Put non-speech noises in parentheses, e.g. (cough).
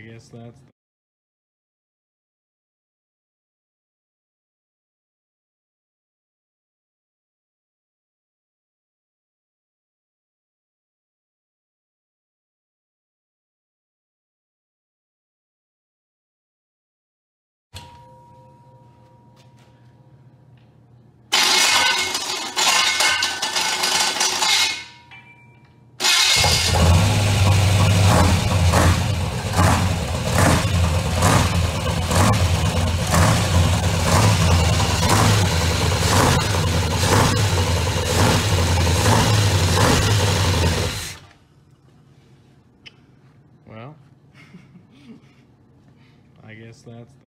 I guess that's Well, (laughs) I guess that's